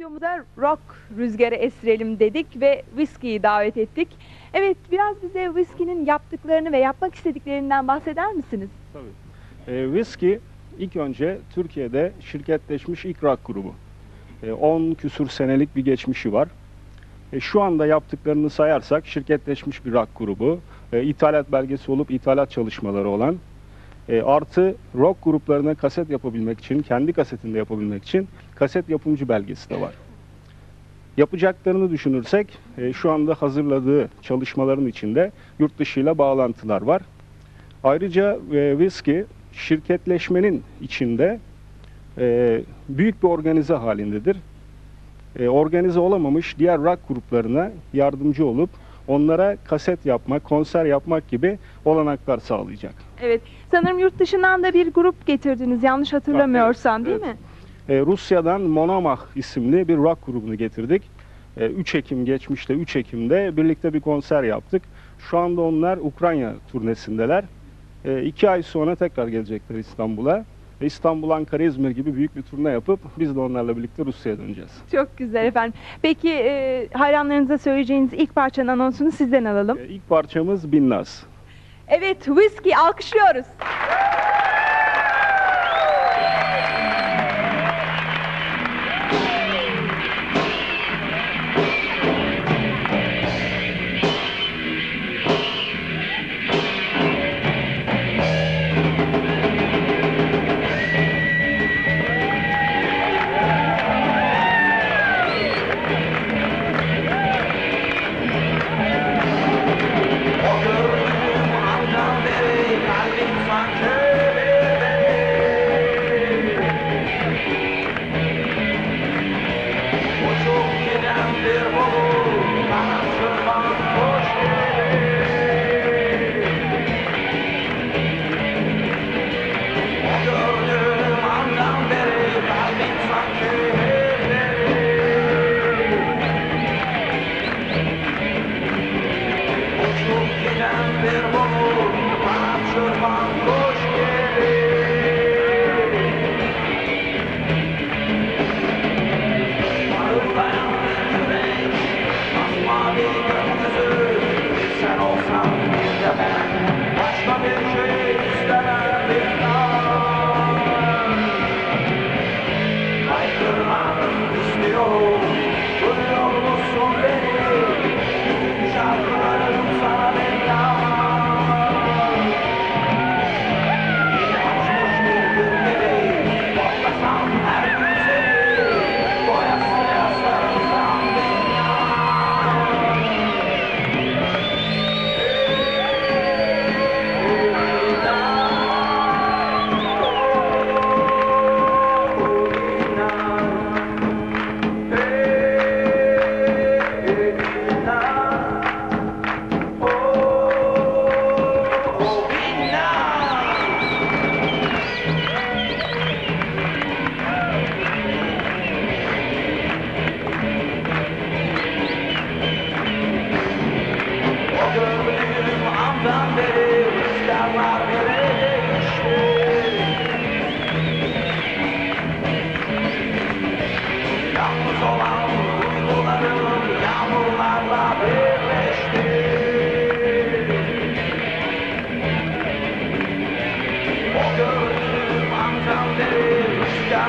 stüdyomuza rock rüzgarı estirelim dedik ve Whiskey'i davet ettik. Evet, biraz bize Whiskey'nin yaptıklarını ve yapmak istediklerinden bahseder misiniz? Tabii. E, Whiskey ilk önce Türkiye'de şirketleşmiş ilk rock grubu. E, 10 küsur senelik bir geçmişi var. E, şu anda yaptıklarını sayarsak şirketleşmiş bir rock grubu. E, ithalat belgesi olup ithalat çalışmaları olan. E, artı rock gruplarına kaset yapabilmek için, kendi kasetinde yapabilmek için kaset yapımcı belgesi de var. Yapacaklarını düşünürsek e, şu anda hazırladığı çalışmaların içinde yurt dışıyla bağlantılar var. Ayrıca e, Whiskey şirketleşmenin içinde e, büyük bir organize halindedir. E, organize olamamış diğer rock gruplarına yardımcı olup onlara kaset yapmak, konser yapmak gibi olanaklar sağlayacak. Evet, sanırım yurt dışından da bir grup getirdiniz yanlış hatırlamıyorsam değil mi? E, Rusya'dan Monomach isimli bir rock grubunu getirdik. E, 3 Ekim geçmişte 3 Ekim'de birlikte bir konser yaptık. Şu anda onlar Ukrayna turnesindeler. E, iki ay sonra tekrar gelecekler İstanbul'a. Ve İstanbul, Ankara, İzmir gibi büyük bir turne yapıp biz de onlarla birlikte Rusya'ya döneceğiz. Çok güzel efendim. Peki e, hayranlarınıza söyleyeceğiniz ilk parçanın anonsunu sizden alalım. E, ilk parçamız Binnaz. Evet, Whiskey alkışlıyoruz.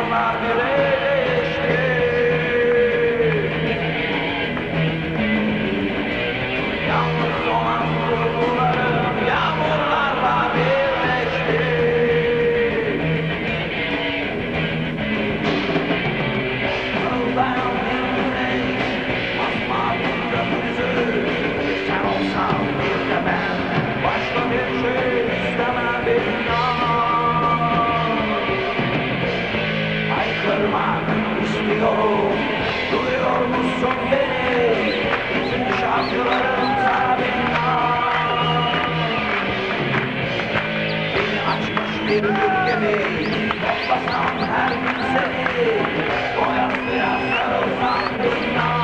Alma. Bir gül gibi, toplasam her gün seni Doyasıya sarılsam